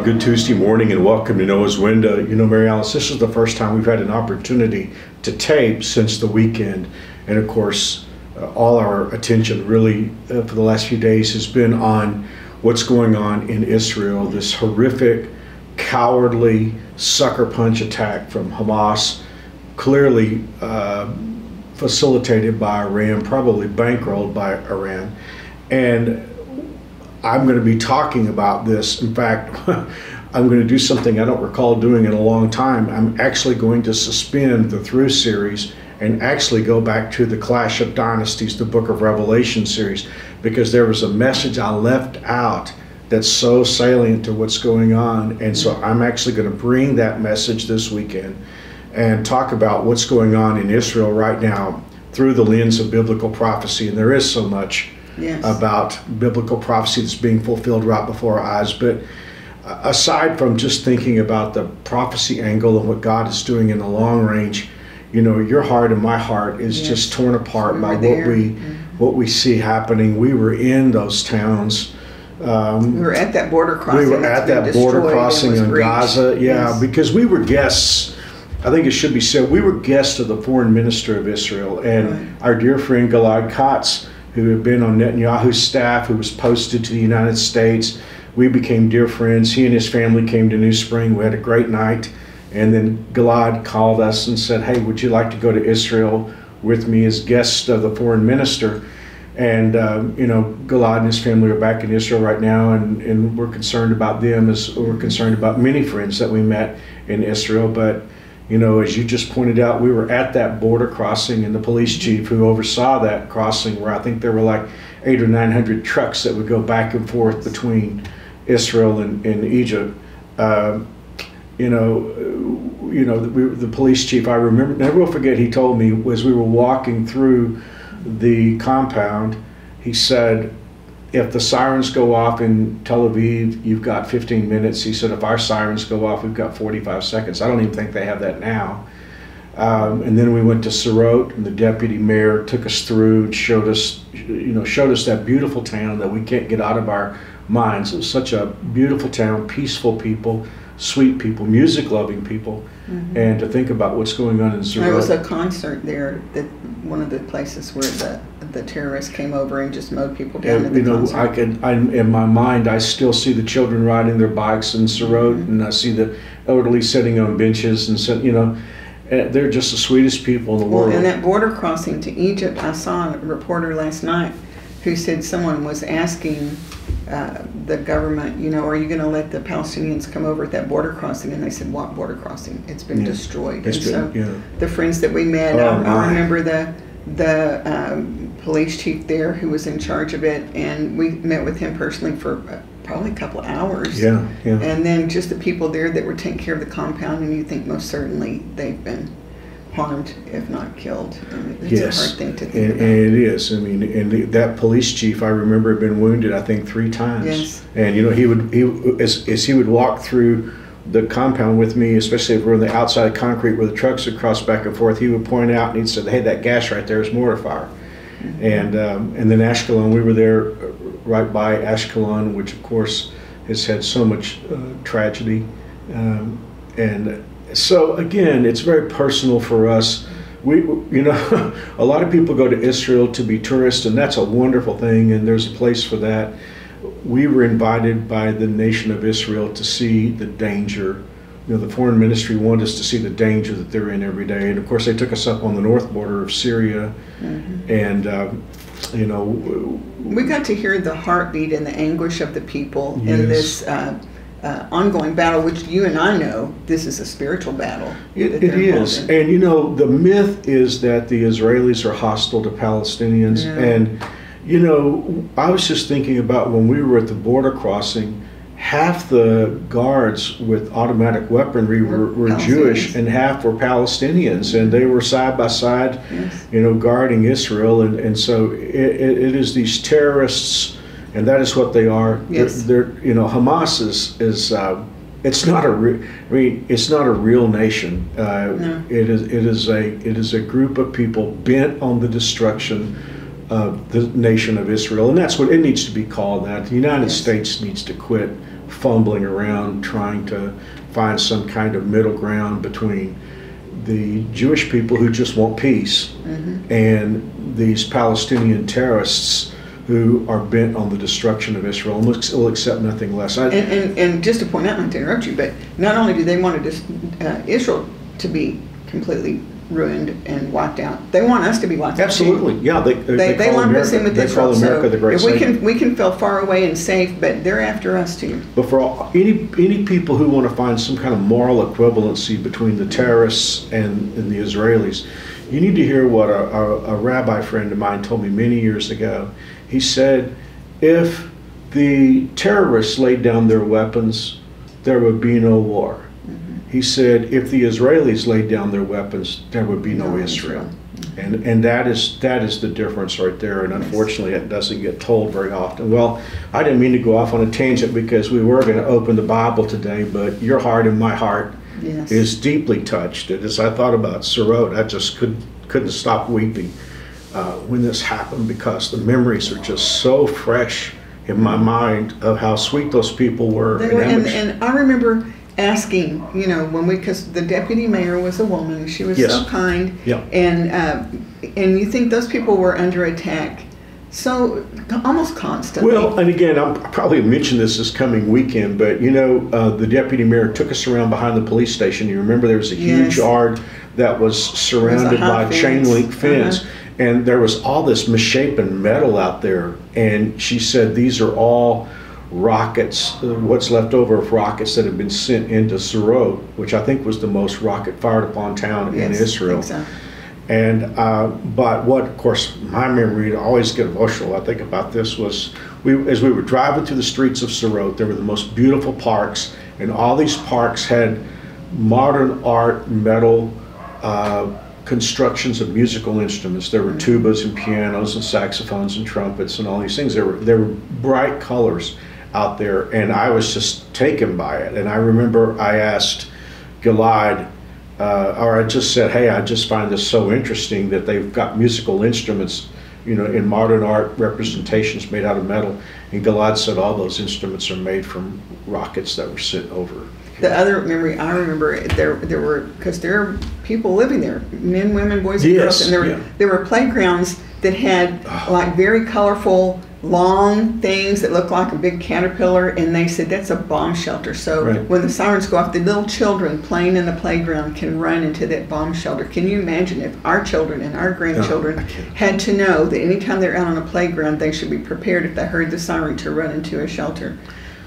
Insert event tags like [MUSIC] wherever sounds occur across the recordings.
Good Tuesday morning and welcome to Noah's Window. You know, Mary Alice, this is the first time we've had an opportunity to tape since the weekend. And of course, uh, all our attention really uh, for the last few days has been on what's going on in Israel, this horrific, cowardly sucker punch attack from Hamas, clearly uh, facilitated by Iran, probably bankrolled by Iran. And I'm going to be talking about this. In fact, [LAUGHS] I'm going to do something I don't recall doing in a long time. I'm actually going to suspend the Through series and actually go back to the Clash of Dynasties, the Book of Revelation series, because there was a message I left out that's so salient to what's going on. And so I'm actually going to bring that message this weekend and talk about what's going on in Israel right now through the lens of biblical prophecy. And there is so much yes. about biblical prophecy that's being fulfilled right before our eyes. But uh, aside from just thinking about the prophecy angle and what God is doing in the long range, you know, your heart and my heart is yes. just torn apart we by what we mm-hmm. what we see happening. We were in those towns. Um, we were at that border crossing. We were at that border crossing in Gaza. Yeah, yes. because we were guests. I think it should be said we were guests of the foreign minister of Israel and right. our dear friend Gilad Katz who had been on Netanyahu's staff, who was posted to the United States. We became dear friends. He and his family came to New Spring. We had a great night. And then Gilad called us and said, Hey, would you like to go to Israel with me as guest of the foreign minister? And, um, you know, Gilad and his family are back in Israel right now, and, and we're concerned about them as we're concerned about many friends that we met in Israel. But you know, as you just pointed out, we were at that border crossing, and the police chief who oversaw that crossing, where I think there were like eight or nine hundred trucks that would go back and forth between Israel and, and Egypt. Uh, you know, you know, the, the police chief. I remember, never will forget. He told me as we were walking through the compound, he said, if the sirens go off in Tel Aviv, you've got 15 minutes. He said, if our sirens go off, we've got 45 seconds. I don't even think they have that now. Um, and then we went to Sderot, and the deputy mayor took us through and showed us, you know, showed us that beautiful town that we can't get out of our minds. It was such a beautiful town, peaceful people, sweet people, music loving people, mm-hmm. and to think about what's going on in Sderot. There was a concert there that one of the places where the the terrorists came over and just mowed people down. And, you know, concert. I can, I, in my mind, I still see the children riding their bikes in Sderot, mm-hmm. and I see the elderly sitting on benches, and sit, you know, eh, they're just the sweetest people in the well, world. And that border crossing to Egypt, I saw a reporter last night who said someone was asking uh, the government, you know, are you going to let the Palestinians come over at that border crossing? And they said, what border crossing? It's been yeah. destroyed. It's and been, so yeah. the friends that we met, oh, I, I remember the the um, police chief there who was in charge of it, and we met with him personally for uh, probably a couple of hours. Yeah, yeah. And then just the people there that were taking care of the compound, and you think most certainly they've been harmed, if not killed. And it's yes. a hard thing to think and, about. And it is. I mean, and the, that police chief, I remember, had been wounded, I think, three times. Yes. And you know, he would he as, as he would walk through the compound with me, especially if we're on the outside concrete where the trucks would cross back and forth, he would point out and he'd say, "Hey, that gas right there is mortar fire." And um, and then Ashkelon, we were there uh, right by Ashkelon, which of course has had so much uh, tragedy, um, and so again, it's very personal for us. We, you know, [LAUGHS] a lot of people go to Israel to be tourists, and that's a wonderful thing, and there's a place for that we were invited by the nation of Israel to see the danger. You know, the foreign ministry wanted us to see the danger that they're in every day. And of course, they took us up on the north border of Syria. Mm-hmm. And, um, you know, we got to hear the heartbeat and the anguish of the people yes. in this. Uh, uh, ongoing battle, which you and I know this is a spiritual battle. it, it is. And you know, the myth is that the Israelis are hostile to Palestinians. Yeah. And you know, I was just thinking about when we were at the border crossing, half the guards with automatic weaponry were, were Jewish and half were Palestinians, and they were side by side, yes. you know, guarding Israel. And, and so it, it is these terrorists, and that is what they are. Yes. They're, they're you know, Hamas is, is uh, it's not a re- I mean it's not a real nation. Uh, no. It is it is a it is a group of people bent on the destruction of the nation of Israel, and that's what it needs to be called. That the United yes. States needs to quit fumbling around trying to find some kind of middle ground between the Jewish people who just want peace mm-hmm. and these Palestinian terrorists who are bent on the destruction of Israel and will accept nothing less. I, and, and, and, just to point out, not to interrupt you, but not only do they want to uh, Israel to be completely ruined and wiped out. They want us to be wiped Absolutely. out. Absolutely, yeah. They, they, they, they lump us in with they Israel. America so the great if we can we can feel far away and safe, but they're after us too. But for all, any any people who want to find some kind of moral equivalency between the terrorists and, and the Israelis, you need to hear what a, a, a rabbi friend of mine told me many years ago. He said, if the terrorists laid down their weapons, there would be no war he said, if the Israelis laid down their weapons, there would be no, Israel. And, and that is that is the difference right there. And unfortunately, it doesn't get told very often. Well, I didn't mean to go off on a tangent because we were going to open the Bible today, but your heart and my heart yes. is deeply touched. And as I thought about Sderot, I just could, couldn't stop weeping uh, when this happened because the memories are just so fresh in my mind of how sweet those people were. They were and, and I remember asking, you know, when we, because the deputy mayor was a woman, she was yes. so kind, yeah. and uh, and you think those people were under attack, so almost constantly. Well, and again, I'll probably mentioned this this coming weekend, but you know, uh, the deputy mayor took us around behind the police station. You remember there was a huge yes. yard that was surrounded by chain link fence. Uh-huh. And there was all this misshapen metal out there, and she said these are all rockets, uh, what's left over of rockets that have been sent into Sderot, which I think was the most rocket fired upon town yes, in Israel. So. And uh, but what, of course, my memory always get emotional. I think about this was we as we were driving through the streets of Sderot, there were the most beautiful parks, and all these parks had modern art metal. Uh, constructions of musical instruments. There were tubas and pianos and saxophones and trumpets and all these things. There were there were bright colors out there, and I was just taken by it. And I remember I asked Gilad, uh, or I just said, "Hey, I just find this so interesting that they've got musical instruments, you know, in modern art representations made out of metal." And Gilad said, "All those instruments are made from rockets that were sent over." The other memory I remember there there were because there are people living there, men, women, boys, and yes, girls, and there yeah. there were playgrounds that had like very colorful long things that look like a big caterpillar, and they said that's a bomb shelter. So right. when the sirens go off, the little children playing in the playground can run into that bomb shelter. Can you imagine if our children and our grandchildren oh, had to know that anytime they're out on a playground, they should be prepared if they heard the siren to run into a shelter?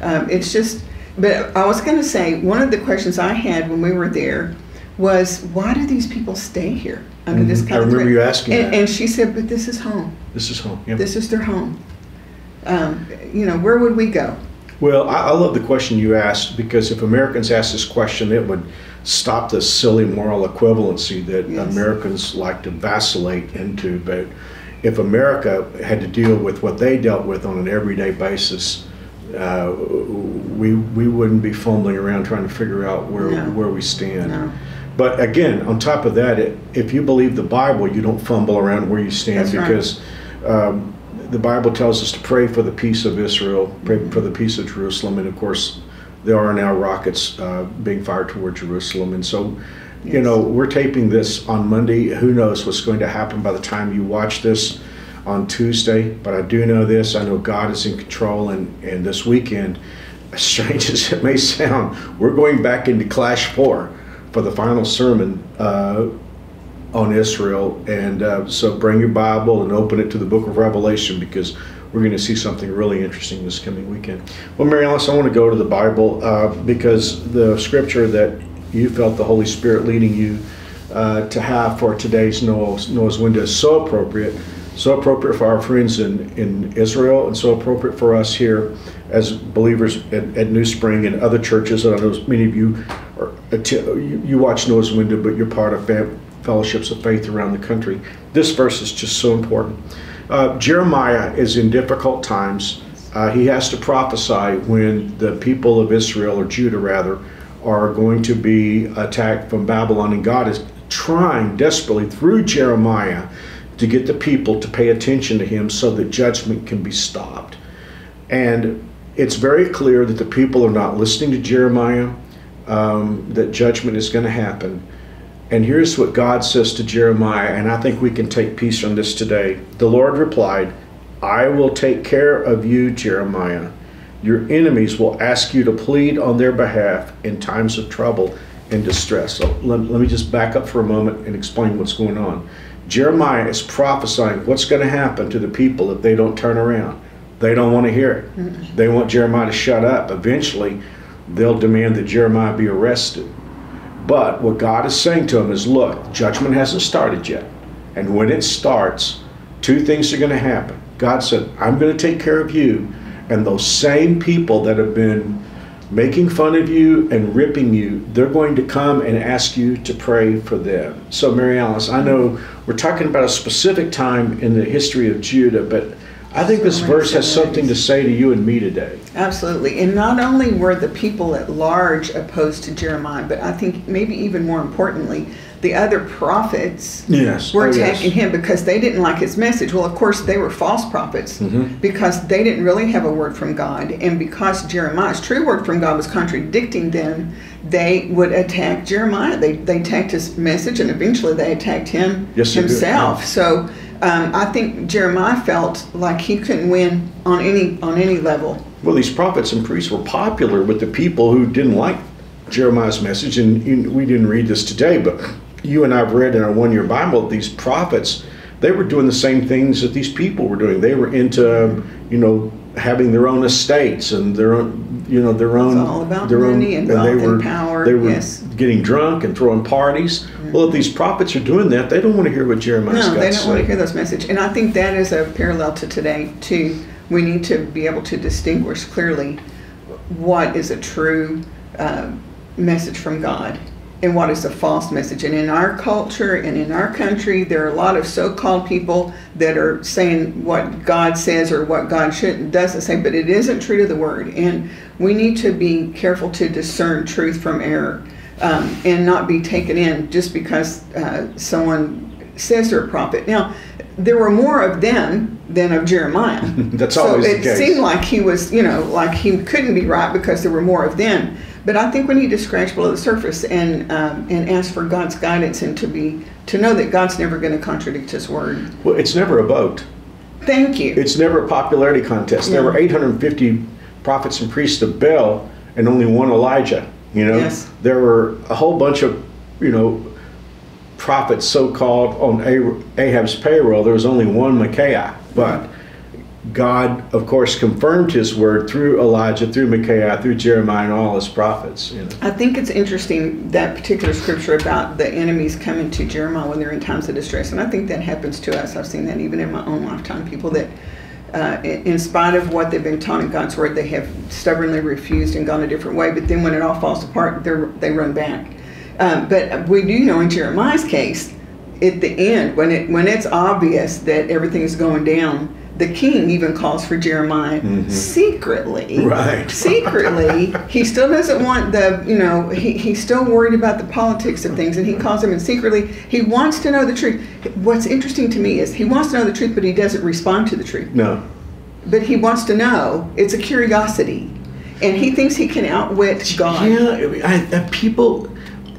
Um, it's just, but I was going to say, one of the questions I had when we were there was why do these people stay here under mm-hmm. this kind I of remember threat? you asking and, and, she said, but this is home. This is home. Yep. This is their home um, you know, where would we go? Well, I, I, love the question you asked because if Americans asked this question, it would stop the silly moral equivalency that yes. Americans like to vacillate into. But if America had to deal with what they dealt with on an everyday basis, uh, we we wouldn't be fumbling around trying to figure out where no. where we stand. No. But again, on top of that, it, if you believe the Bible, you don't fumble around where you stand That's because. Right. Um, the Bible tells us to pray for the peace of Israel, pray for the peace of Jerusalem, and of course, there are now rockets uh, being fired toward Jerusalem. And so, yes. you know, we're taping this on Monday. Who knows what's going to happen by the time you watch this on Tuesday? But I do know this I know God is in control, and, and this weekend, as [LAUGHS] strange as it may sound, we're going back into Clash 4 for the final sermon. Uh, on Israel. And uh, so bring your Bible and open it to the book of Revelation because we're going to see something really interesting this coming weekend. Well, Mary Alice, I want to go to the Bible uh, because the scripture that you felt the Holy Spirit leading you uh, to have for today's Noah's, Noah's window is so appropriate. So appropriate for our friends in, in Israel, and so appropriate for us here as believers at, at New Spring and other churches. And I know many of you are you, watch Noah's Window, but you're part of fam- fellowships of faith around the country. This verse is just so important. Uh, Jeremiah is in difficult times. Uh, he has to prophesy when the people of Israel, or Judah rather, are going to be attacked from Babylon, and God is trying desperately through Jeremiah to get the people to pay attention to him so that judgment can be stopped. And it's very clear that the people are not listening to Jeremiah, um, that judgment is going to happen. And here's what God says to Jeremiah, and I think we can take peace from this today. The Lord replied, I will take care of you, Jeremiah. Your enemies will ask you to plead on their behalf in times of trouble and distress. So let, let me just back up for a moment and explain what's going on. Jeremiah is prophesying what's going to happen to the people if they don't turn around. They don't want to hear it. Mm-hmm. They want Jeremiah to shut up. Eventually, they'll demand that Jeremiah be arrested. But what God is saying to him is look, judgment hasn't started yet. And when it starts, two things are going to happen. God said, I'm going to take care of you. And those same people that have been making fun of you and ripping you, they're going to come and ask you to pray for them. So, Mary Alice, I know we're talking about a specific time in the history of Judah, but I think this verse has something to say to you and me today. Absolutely. And not only were the people at large opposed to Jeremiah, but I think maybe even more importantly, the other prophets yes. were oh, attacking yes. him because they didn't like his message. Well, of course, they were false prophets mm-hmm. because they didn't really have a word from God. And because Jeremiah's true word from God was contradicting them, they would attack Jeremiah. They, they attacked his message and eventually they attacked him yes, himself. So um, I think Jeremiah felt like he couldn't win on any on any level. Well, these prophets and priests were popular with the people who didn't like Jeremiah's message, and we didn't read this today, but you and I've read in our one-year Bible these prophets. They were doing the same things that these people were doing. They were into, you know, having their own estates and their own, you know, their own, it's all about their money own, and, and they were, and power. They were yes. getting drunk and throwing parties. Well, if these prophets are doing that, they don't want to hear what Jeremiah's no, got they don't want to hear those messages. And I think that is a parallel to today too. We need to be able to distinguish clearly what is a true uh, message from God and what is a false message. And in our culture and in our country, there are a lot of so-called people that are saying what God says or what God should doesn't say, but it isn't true to the word. And we need to be careful to discern truth from error um, and not be taken in just because uh, someone says they're a prophet. Now, there were more of them than of Jeremiah. [LAUGHS] That's always so the case. it seemed like he was, you know, like he couldn't be right because there were more of them. But I think we need to scratch below the surface and um, and ask for God's guidance and to be to know that God's never going to contradict His word. Well, it's never a vote. Thank you. It's never a popularity contest. Yeah. There were 850 prophets and priests of Baal, and only one Elijah. You know, yes. there were a whole bunch of you know prophets so-called on Ahab's payroll. There was only one Micaiah, but God, of course, confirmed His word through Elijah, through Micaiah, through Jeremiah, and all His prophets. You know. I think it's interesting that particular scripture about the enemies coming to Jeremiah when they're in times of distress, and I think that happens to us. I've seen that even in my own lifetime. People that, uh, in spite of what they've been taught in God's word, they have stubbornly refused and gone a different way. But then when it all falls apart, they run back. Um, but we do know in Jeremiah's case, at the end, when it when it's obvious that everything's going down the king even calls for Jeremiah mm-hmm. secretly. Right. Secretly. he still doesn't want the, you know, he, he's still worried about the politics of things and he calls him and secretly he wants to know the truth. What's interesting to me is he wants to know the truth, but he doesn't respond to the truth. No. But he wants to know. It's a curiosity. And he thinks he can outwit God. Yeah, I, I, people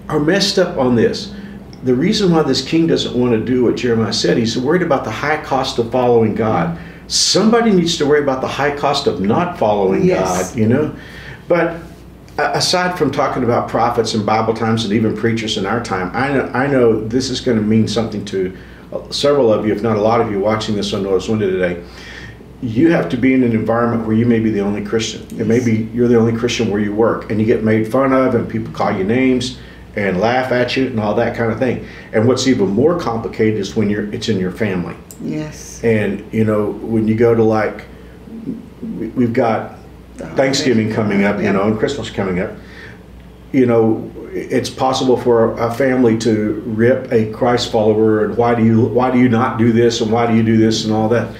are messed up on this the reason why this king doesn't want to do what Jeremiah said, he's worried about the high cost of following God. Somebody needs to worry about the high cost of not following yes. God, you know? But aside from talking about prophets and Bible times and even preachers in our time, I know, I know this is going to mean something to uh, several of you, if not a lot of you watching this on Noah's Window today. You have to be in an environment where you may be the only Christian. Yes. may be you're the only Christian where you work and you get made fun of and people call you names and laugh at you and all that kind of thing. And what's even more complicated is when you're it's in your family. Yes. And you know when you go to like we've got Thanksgiving coming up, you know, and Christmas coming up. You know, it's possible for a family to rip a Christ follower and why do you why do you not do this and why do you do this and all that.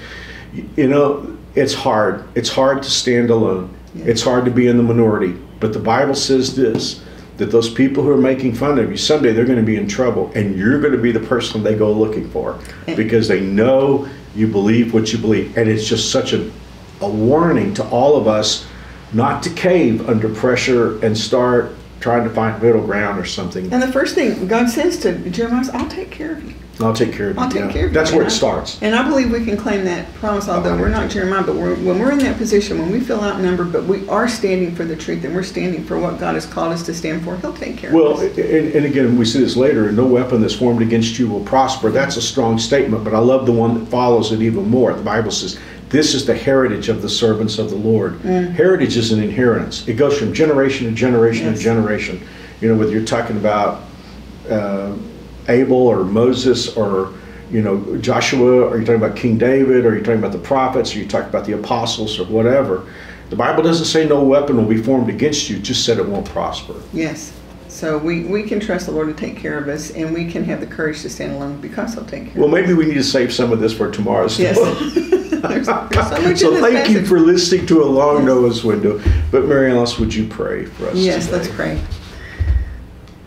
You know, it's hard. It's hard to stand alone. Yeah. It's hard to be in the minority. But the Bible says this that those people who are making fun of you someday they're going to be in trouble and you're going to be the person they go looking for eh. because they know you believe what you believe. And it's just such a, a warning to all of us not to cave under pressure and start trying to find middle ground or something. And the first thing God says to Jeremiah is, I'll take care of you. I'll take care of you. I'll take yeah. care of you. That's where it starts. And I believe we can claim that promise, although we're not Jeremiah, but we're, when we're in that position, when we feel outnumbered, but we are standing for the truth and we're standing for what God has called us to stand for, He'll take care Well, of us. and, and again, we see this later, no weapon that's formed against you will prosper. That's a strong statement, but I love the one that follows it even more. The Bible says, this is the heritage of the servants of the Lord. Mm. Heritage is an inheritance. It goes from generation to generation Yes. to generation. You know, whether you're talking about uh, Abel or Moses or you know Joshua, or you're talking about King David, or you're talking about the prophets, or you're talking about the apostles, or whatever. The Bible doesn't say no weapon will be formed against you; just said it won't prosper. Yes. So we, we can trust the Lord to take care of us and we can have the courage to stand alone because He'll take care Well, of us. Well maybe we need to save some of this for tomorrow's. Yes. [LAUGHS] there's, there's [LAUGHS] so much so in this thank you for listening to a long Yes. Noah's window. But Mary Alice, would you pray for us? Yes, today? let's pray.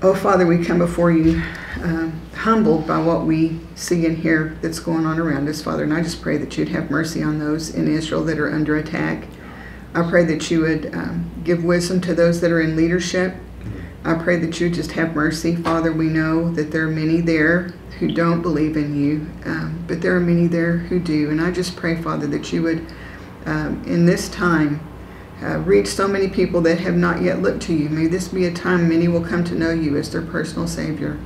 Oh, Father, we come before you um, humbled by what we see and hear that's going on around us, Father. And I just pray that you'd have mercy on those in Israel that are under attack. I pray that you would um, give wisdom to those that are in leadership. I pray that you just have mercy. Father, we know that there are many there who don't believe in you, um, but there are many there who do. And I just pray, Father, that you would, um, in this time, uh, reach so many people that have not yet looked to you. May this be a time many will come to know you as their personal Savior.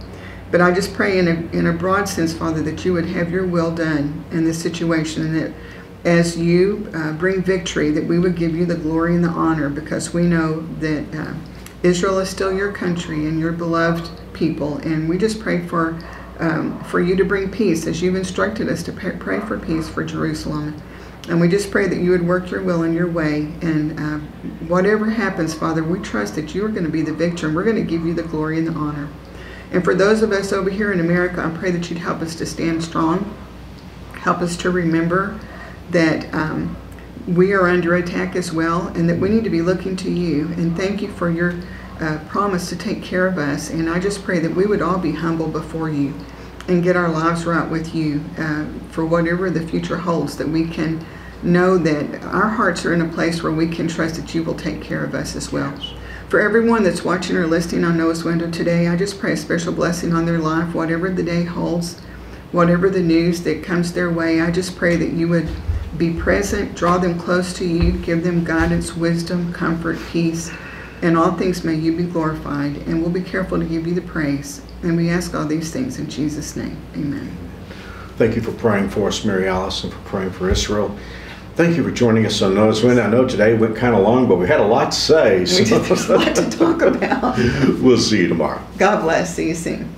But I just pray in a, in a broad sense, Father, that you would have your will done in this situation and that as you uh, bring victory, that we would give you the glory and the honor because we know that uh, Israel is still your country and your beloved people. And we just pray for, um, for you to bring peace as you've instructed us to pray, for peace for Jerusalem. And we just pray that you would work your will in your way. And uh, whatever happens, Father, we trust that you are going to be the victor and we're going to give you the glory and the honor. And for those of us over here in America, I pray that you'd help us to stand strong. Help us to remember that um, we are under attack as well and that we need to be looking to you. And thank you for your uh, promise to take care of us. And I just pray that we would all be humble before you and get our lives right with you uh, for whatever the future holds, that we can know that our hearts are in a place where we can trust that you will take care of us as well. For everyone that's watching or listening on Noah's Window today, I just pray a special blessing on their life, whatever the day holds, whatever the news that comes their way. I just pray that you would be present, draw them close to you, give them guidance, wisdom, comfort, peace. In all things may you be glorified, and we'll be careful to give you the praise. And we ask all these things in Jesus' name. Amen. Thank you for praying for us, Mary Alice, and for praying for Israel. Thank you for joining us on Noah's Window. I know today went kind of long, but we had a lot to say. We did a lot to talk about. [LAUGHS] we'll see you tomorrow. God bless. See you soon.